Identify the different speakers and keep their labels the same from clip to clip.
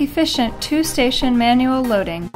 Speaker 1: Efficient two-station manual loading.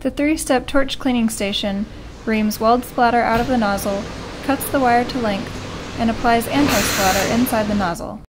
Speaker 1: The three-step torch cleaning station reams weld splatter out of the nozzle, cuts the wire to length, and applies anti-splatter inside the nozzle.